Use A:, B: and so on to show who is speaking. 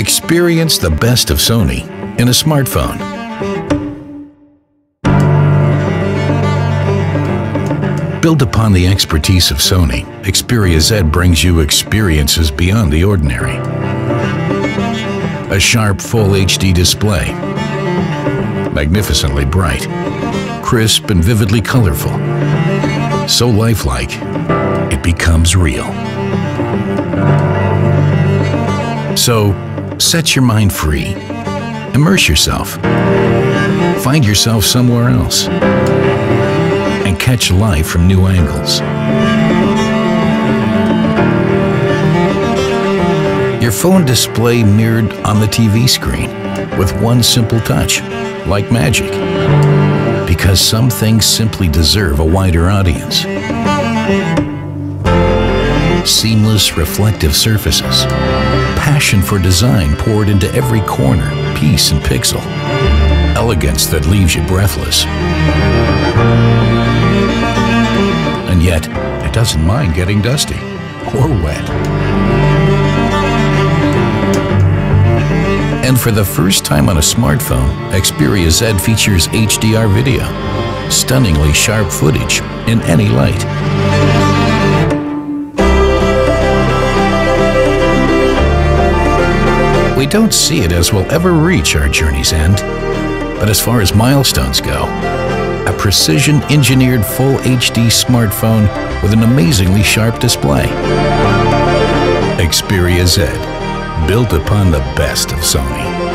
A: Experience the best of Sony in a smartphone. Built upon the expertise of Sony, Xperia Z brings you experiences beyond the ordinary. A sharp full HD display, magnificently bright, crisp and vividly colorful, so lifelike, it becomes real. So, set your mind free. Immerse yourself. Find yourself somewhere else. And catch life from new angles. Your phone display mirrored on the TV screen with one simple touch, like magic. Because some things simply deserve a wider audience. Seamless reflective surfaces. Passion for design poured into every corner, piece, and pixel. Elegance that leaves you breathless. And yet, it doesn't mind getting dusty or wet. And for the first time on a smartphone, Xperia Z features HDR video, stunningly sharp footage in any light. We don't see it as we'll ever reach our journey's end, but as far as milestones go, a precision engineered full HD smartphone with an amazingly sharp display. Xperia Z, built upon the best of Sony.